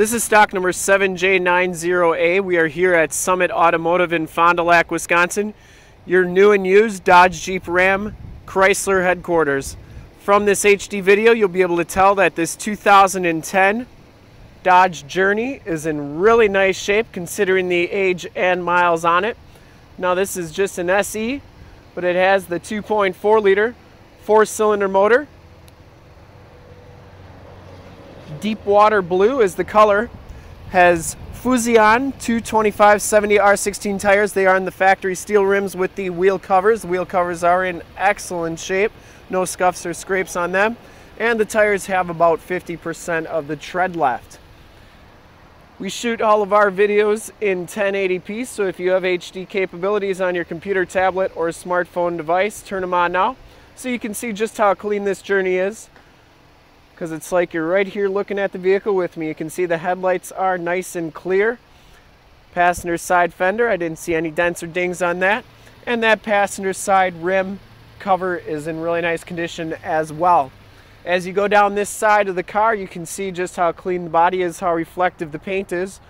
This is stock number 7J90A. We are here at Summit Automotive in Fond du Lac, Wisconsin. Your new and used Dodge Jeep Ram Chrysler headquarters. From this HD video, you'll be able to tell that this 2010 Dodge Journey is in really nice shape considering the age and miles on it. Now this is just an SE, but it has the 2.4 liter four cylinder motor deep water blue is the color. Has Fuzion 225/70 R16 tires. They are in the factory steel rims with the wheel covers. The wheel covers are in excellent shape. No scuffs or scrapes on them. And the tires have about 50% of the tread left. We shoot all of our videos in 1080p, so if you have HD capabilities on your computer, tablet, or smartphone device, turn them on now so you can see just how clean this journey is because it's like you're right here looking at the vehicle with me. You can see the headlights are nice and clear. Passenger side fender, I didn't see any dents or dings on that. And that passenger side rim cover is in really nice condition as well. As you go down this side of the car, you can see just how clean the body is, how reflective the paint is.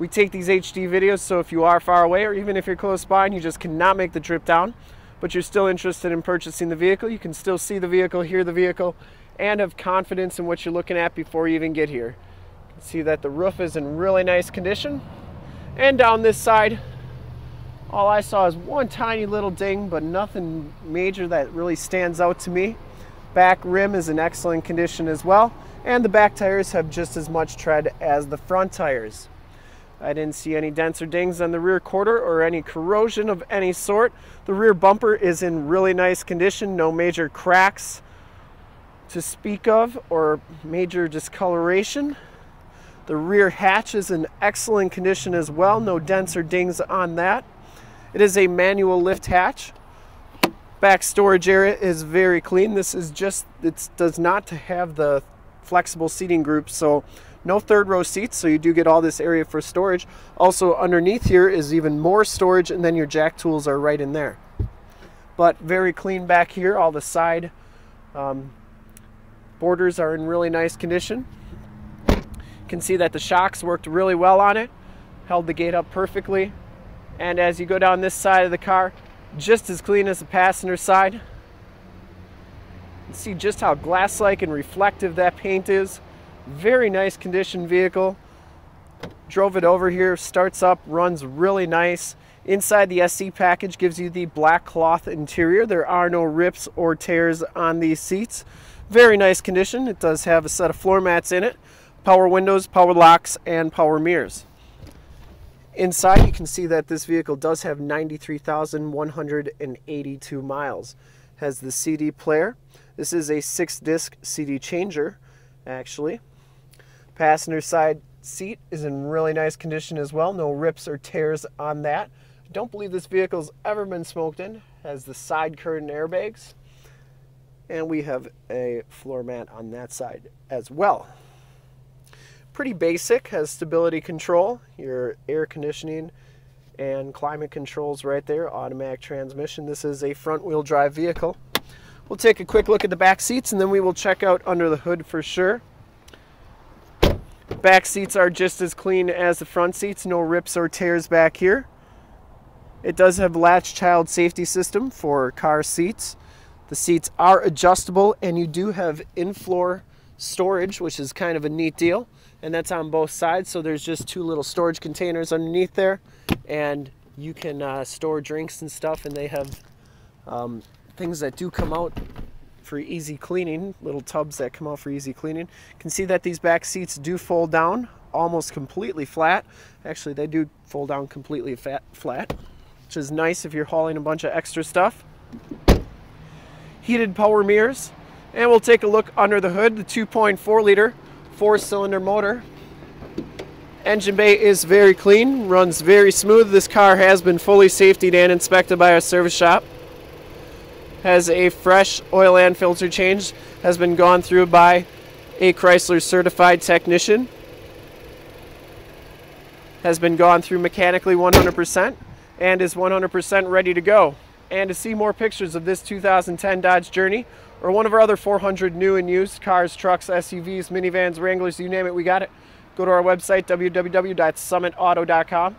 We take these HD videos, so if you are far away or even if you're close by and you just cannot make the trip down, but you're still interested in purchasing the vehicle, you can still see the vehicle, hear the vehicle, and have confidence in what you're looking at before you even get here. You can see that the roof is in really nice condition. And down this side, all I saw is one tiny little ding, but nothing major that really stands out to me. Back rim is in excellent condition as well, and the back tires have just as much tread as the front tires. I didn't see any dents or dings on the rear quarter or any corrosion of any sort. The rear bumper is in really nice condition, no major cracks to speak of or major discoloration. The rear hatch is in excellent condition as well, no dents or dings on that. It is a manual lift hatch. Back storage area is very clean. This is just, it does not have the flexible seating group, so no third row seats, so you do get all this area for storage. Also underneath here is even more storage and then your jack tools are right in there. But very clean back here, all the side um, Borders are in really nice condition. You can see that the shocks worked really well on it, held the gate up perfectly. And as you go down this side of the car, just as clean as the passenger side. See just how glass-like and reflective that paint is. Very nice condition vehicle. Drove it over here, starts up, runs really nice. Inside the SE package gives you the black cloth interior. There are no rips or tears on these seats. Very nice condition. It does have a set of floor mats in it, power windows, power locks, and power mirrors. Inside, you can see that this vehicle does have 93,182 miles. Has the CD player. This is a six-disc CD changer, actually. Passenger side seat is in really nice condition as well. No rips or tears on that. Don't believe this vehicle's ever been smoked in. Has the side curtain airbags and we have a floor mat on that side as well. Pretty basic, has stability control, your air conditioning and climate controls right there, automatic transmission. This is a front wheel drive vehicle. We'll take a quick look at the back seats and then we will check out under the hood for sure. Back seats are just as clean as the front seats, no rips or tears back here. It does have latch child safety system for car seats. The seats are adjustable and you do have in-floor storage, which is kind of a neat deal. And that's on both sides. So there's just two little storage containers underneath there. And you can uh, store drinks and stuff. And they have um, things that do come out for easy cleaning, little tubs that come out for easy cleaning. You can see that these back seats do fold down almost completely flat. Actually, they do fold down completely fat, flat, which is nice if you're hauling a bunch of extra stuff heated power mirrors. And we'll take a look under the hood, the 2.4 liter four cylinder motor. Engine bay is very clean, runs very smooth. This car has been fully safetied and inspected by our service shop. Has a fresh oil and filter change, has been gone through by a Chrysler certified technician. Has been gone through mechanically 100% and is 100% ready to go. And to see more pictures of this 2010 Dodge Journey or one of our other 400 new and used cars, trucks, SUVs, minivans, Wranglers, you name it, we got it. go to our website, www.summitauto.com.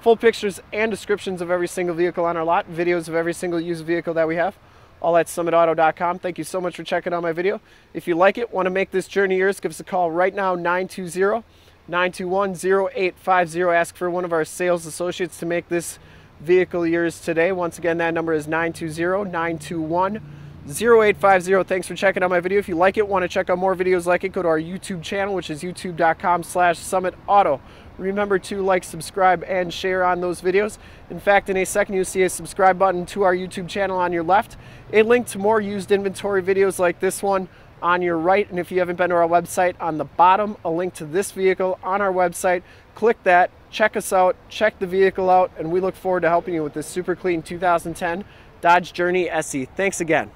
Full pictures and descriptions of every single vehicle on our lot, videos of every single used vehicle that we have, all at summitauto.com. Thank you so much for checking out my video. If you like it, want to make this journey yours, give us a call right now, 920 921 0850. Ask for one of our sales associates to make this vehicle years today. Once again, that number is 920 921 0850. Thanks for checking out my video. If you like it, want to check out more videos like it, go to our YouTube channel, which is youtube.com slash summit auto. Remember to like, subscribe, and share on those videos. In fact, in a second, you'll see a subscribe button to our YouTube channel on your left, a link to more used inventory videos like this one on your right. And if you haven't been to our website, on the bottom, a link to this vehicle on our website. Click that, check us out, check the vehicle out, and we look forward to helping you with this super clean 2010 Dodge Journey SE. Thanks again.